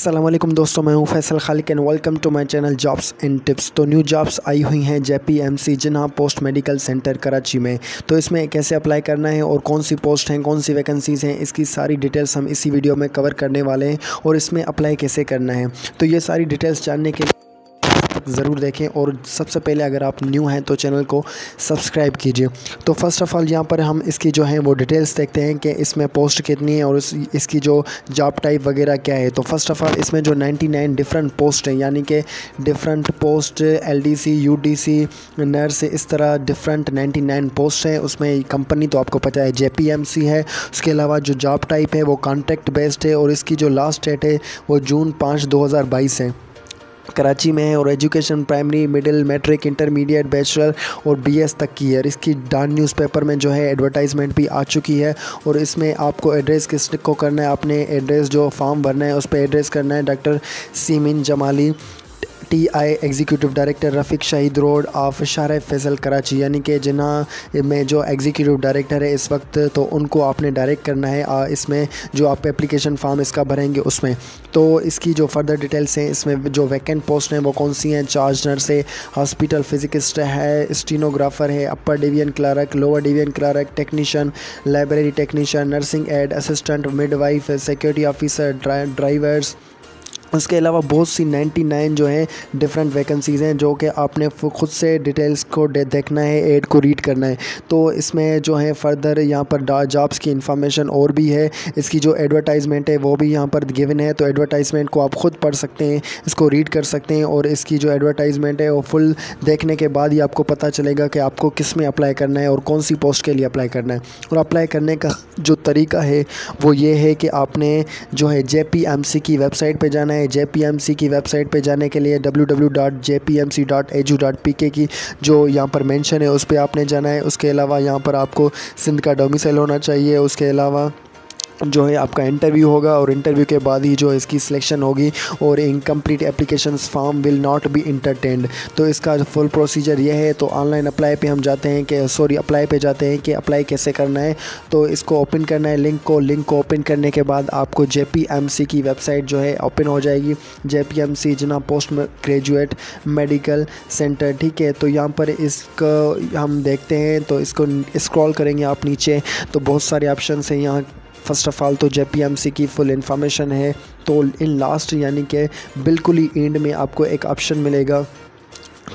असलम दोस्तों, मैं हूँ Faisal Khaliq and welcome to my channel jobs and tips तो न्यू जॉब्स आई हुई हैं JPMC MC Jinnah post medical centre Karachi में। तो इसमें कैसे अप्लाई करना है और कौन सी पोस्ट हैं, कौन सी वैकेंसीज़ हैं, इसकी सारी डिटेल्स हम इसी वीडियो में कवर करने वाले हैं और इसमें अप्लाई कैसे करना है। तो ये सारी डिटेल्स जानने के लिए ज़रूर देखें और सबसे पहले अगर आप न्यू हैं तो चैनल को सब्सक्राइब कीजिए। तो फ़र्स्ट ऑफ़ ऑल यहाँ पर हम इसकी जो है वो डिटेल्स देखते हैं कि इसमें पोस्ट कितनी है और इस, इसकी जो जॉब टाइप वगैरह क्या है। तो फ़र्स्ट ऑफ़ ऑल इसमें जो 99 डिफरेंट पोस्ट हैं यानी कि different post LDC UDC nurse इस तरह डिफरेंट 99 पोस्ट हैं। उसमें कंपनी तो आपको पता है जेपीएमसी है। उसके अलावा जो जॉब टाइप है वो कॉन्ट्रैक्ट बेस्ड है और इसकी जो लास्ट डेट है वो जून पाँच दो है। कराची में है और education primary, middle, matric, intermediate, bachelor और बीएस तक की है। इसकी डान न्यूज़पेपर में जो है एडवर्टाइजमेंट भी आ चुकी है और इसमें आपको एड्रेस किस को करना है, अपने एड्रेस जो फॉर्म भरना है, उस पर एड्रेस करना है doctor Seemin Jamali. T I executive director Rafiqui Shaheed road of शार फैसल कराची यानी कि जिन्ना में जो एग्जीक्यूटिव डायरेक्टर है इस वक्त तो उनको आपने डायरेक्ट करना है इसमें जो आप एप्लीकेशन फॉर्म इसका भरेंगे उसमें। तो इसकी जो फर्दर डिटेल्स हैं, इसमें जो वैकेंट पोस्ट हैं, वो कौन सी हैं? चार्ज नर्स है हॉस्पिटल फिजिकिस्ट है स्टीनोग्राफर है upper division clerk lower division clerk technician library technician nursing aid assistant midwife security officer drivers उसके अलावा बहुत सी 99 जो है डिफरेंट वैकेंसीज़ हैं, जो कि आपने खुद से डिटेल्स को देखना है एड को रीड करना है। तो इसमें जो है फर्दर यहाँ पर जॉब्स की इंफॉर्मेशन और भी है। इसकी जो एडवर्टाइजमेंट है, वो भी यहाँ पर गिवन है। तो एडवर्टाइजमेंट को आप ख़ुद पढ़ सकते हैं, इसको रीड कर सकते हैं और इसकी जो एडवर्टाइजमेंट है, वो फुल देखने के बाद ही आपको पता चलेगा कि आपको किसमें अप्लाई करना है और कौन सी पोस्ट के लिए अप्लाई करना है। और अप्लाई करने का जो तरीका है, वो ये है कि आपने जो है जे की वेबसाइट पर जाना है। है जे की वेबसाइट पे जाने के लिए www.jpmc.edu.pk की जो यहाँ पर मेंशन है, उस पर आपने जाना है। उसके अलावा यहाँ पर आपको सिंध का डोमिसाइल होना चाहिए। उसके अलावा जो है आपका इंटरव्यू होगा और इंटरव्यू के बाद ही जो इसकी सिलेक्शन होगी और incomplete application form will not be entertained तो इसका फुल प्रोसीजर यह है तो ऑनलाइन अप्लाई पे हम जाते हैं कि सॉरी अप्लाई पे जाते हैं कि अप्लाई कैसे करना है। तो इसको ओपन करना है लिंक को लिंक को ओपन करने के बाद आपको जेपीएमसी की वेबसाइट जो है ओपन हो जाएगी। जे जना पोस्ट ग्रेजुएट मेडिकल सेंटर ठीक है? तो यहाँ पर इसको हम देखते हैं तो इसको स्क्रॉल करेंगे आप नीचे। तो बहुत सारे ऑप्शन हैं यहाँ फ़र्स्ट ऑफ़ ऑल तो जेपीएमसी की फुल इन्फॉर्मेशन है तो इन लास्ट यानी कि बिल्कुल ही एंड में आपको एक ऑप्शन मिलेगा।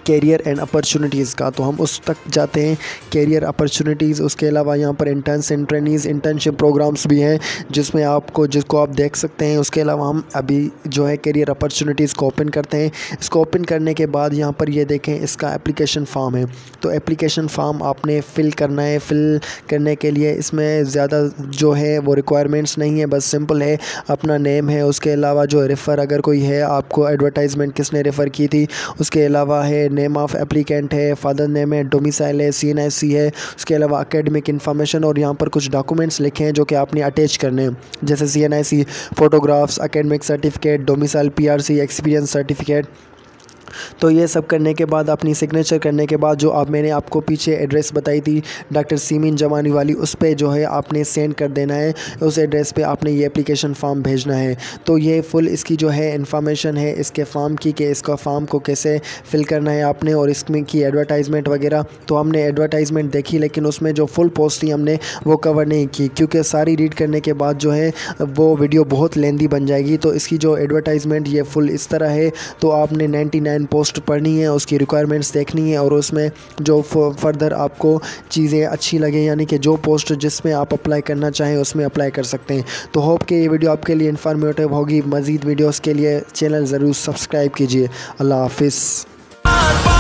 कैरियर एंड अपॉर्चुनिटीज़ का तो हम उस तक जाते हैं कैरियर अपॉर्चुनिटीज़ उसके अलावा यहाँ पर इंटर्नस एंड इंटर्नशिप प्रोग्राम्स भी हैं, जिसमें आपको, जिसको आप देख सकते हैं। उसके अलावा हम अभी जो है कैरियर अपॉर्चुनिटीज़ को ओपन करते हैं। इसको ओपन करने के बाद यहाँ पर ये देखें, इसका एप्लीकेशन फॉर्म है। तो एप्लीकेशन फॉर्म आपने फ़िल करना है। फ़िल करने के लिए इसमें ज़्यादा जो है, वो रिक्वायरमेंट्स नहीं है, बस सिंपल है। अपना नेम है। उसके अलावा जो रेफ़र अगर कोई है, आपको एडवर्टाइजमेंट किसने रेफ़र की थी? उसके अलावा है नेम ऑफ़ एप्लीकेंट है फादर नेम है डोमिसाइल है सी एन एस सी है, उसके अलावा अकेडमिक इन्फॉर्मेशन और यहाँ पर कुछ डॉक्यूमेंट्स लिखे हैं जो कि आपने अटैच करने हैं। जैसे C N I C photographs academic certificate domicile P R C experience certificate तो ये सब करने के बाद, अपनी सिग्नेचर करने के बाद जो आप मैंने आपको पीछे एड्रेस बताई थी डॉक्टर सीमिन जमानी वाली, उस पर जो है आपने सेंड कर देना है। उस एड्रेस पे आपने ये एप्लीकेशन फॉर्म भेजना है। तो ये फुल इसकी जो है इन्फॉर्मेशन है, इसके फॉर्म की, कि इसका फॉर्म को कैसे फिल करना है आपने और इसमें की एडवर्टाइजमेंट वगैरह। तो हमने एडवर्टाइजमेंट देखी, लेकिन उसमें जो फुल पोस्ट थी हमने वो कवर नहीं की, क्योंकि सारी रीड करने के बाद जो है वो वीडियो बहुत लेंदी बन जाएगी। तो इसकी जो एडवर्टाइजमेंट ये फुल इस तरह है। तो आपने नाइन्टी पोस्ट पढ़नी है, उसकी रिक्वायरमेंट्स देखनी है और उसमें जो फर्दर आपको चीज़ें अच्छी लगे, यानी कि जो पोस्ट जिसमें आप अप्लाई करना चाहें, उसमें अप्लाई कर सकते हैं। तो होप कि ये वीडियो आपके लिए इन्फॉर्मेटिव होगी। मज़ीद वीडियोज़ के लिए चैनल ज़रूर सब्सक्राइब कीजिए। अल्लाह हाफिज़।